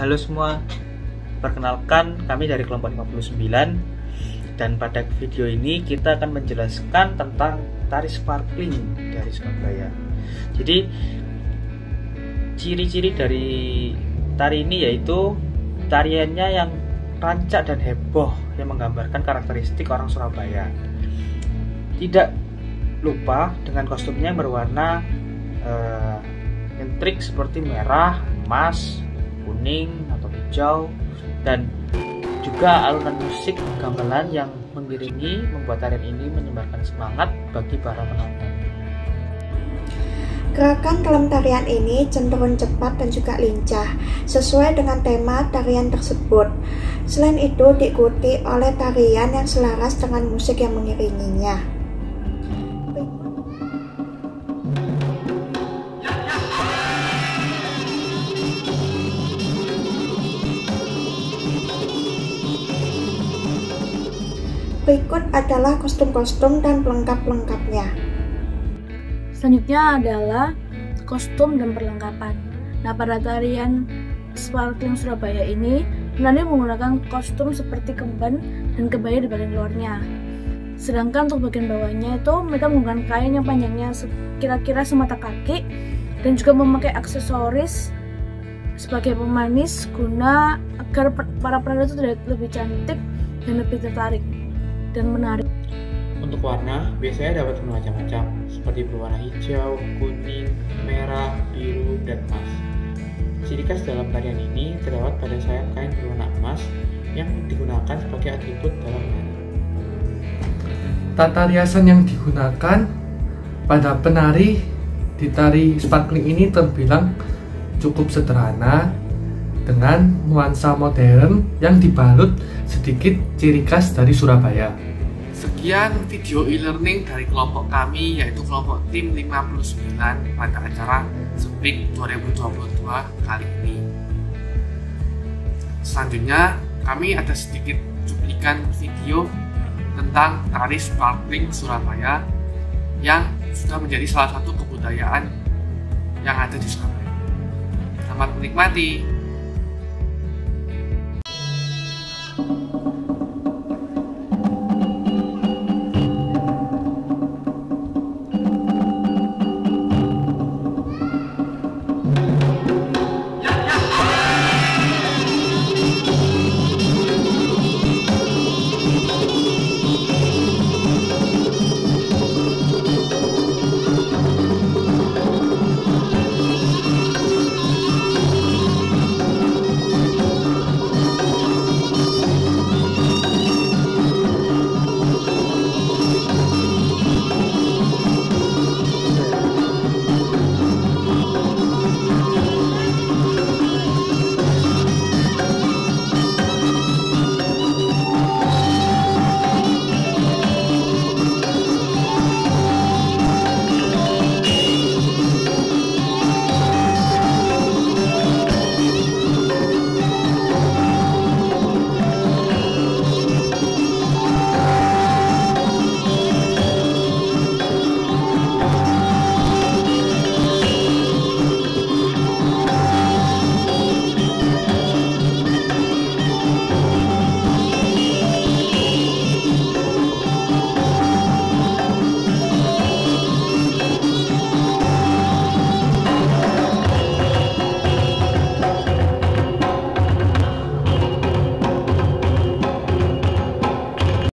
halo semua. Perkenalkan, kami dari kelompok 59 dan pada video ini kita akan menjelaskan tentang tari sparkling dari Surabaya. Jadi ciri-ciri dari tari ini yaitu tariannya yang rancak dan heboh yang menggambarkan karakteristik orang Surabaya. Tidak lupa dengan kostumnya yang berwarna uh, intrik seperti merah, emas, kuning atau hijau dan juga alunan musik gamelan yang mengiringi membuat tarian ini menyebarkan semangat bagi para penonton. Gerakan dalam tarian ini cenderung cepat dan juga lincah, sesuai dengan tema tarian tersebut. Selain itu, diikuti oleh tarian yang selaras dengan musik yang mengiringinya. Berikut adalah kostum-kostum dan pelengkap-pelengkapnya. Selanjutnya adalah kostum dan perlengkapan. Nah, pada tarian Sparkling Surabaya ini, penari menggunakan kostum seperti kemban dan kebaya di bagian luarnya. Sedangkan untuk bagian bawahnya itu mereka menggunakan kain yang panjangnya kira-kira semata kaki dan juga memakai aksesoris sebagai pemanis guna agar para penari itu terlihat lebih cantik dan lebih tertarik dan menarik. Untuk warna, biasanya dapat bermacam-macam, seperti berwarna hijau, kuning, merah, biru, dan emas. Ciri khas dalam tarian ini terdapat pada sayap kain berwarna emas yang digunakan sebagai atribut dalam menari. Tata riasan yang digunakan pada penari di tari sparkling ini terbilang cukup sederhana dengan nuansa modern yang dibalut sedikit ciri khas dari Surabaya. Sekian video e-learning dari kelompok kami yaitu kelompok tim 59 pada acara Speak 2022 kali ini. Selanjutnya, kami ada sedikit cuplikan video tentang tari sparkling Surabaya yang sudah menjadi salah satu kebudayaan yang ada di Surabaya. Selamat menikmati. Thank you.